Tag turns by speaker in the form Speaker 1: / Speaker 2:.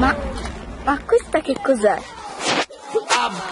Speaker 1: Ma, ma questa che cos'è?
Speaker 2: I've